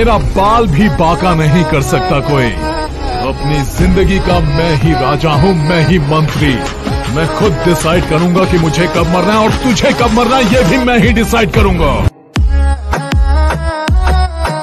मेरा बाल भी बाका नहीं कर सकता कोई। अपनी ज़िंदगी का मैं ही राजा हूँ, मैं ही मंत्री। मैं खुद डिसाइड करूँगा कि मुझे कब मरना है और तुझे कब मरना है, ये भी मैं ही डिसाइड करूँगा।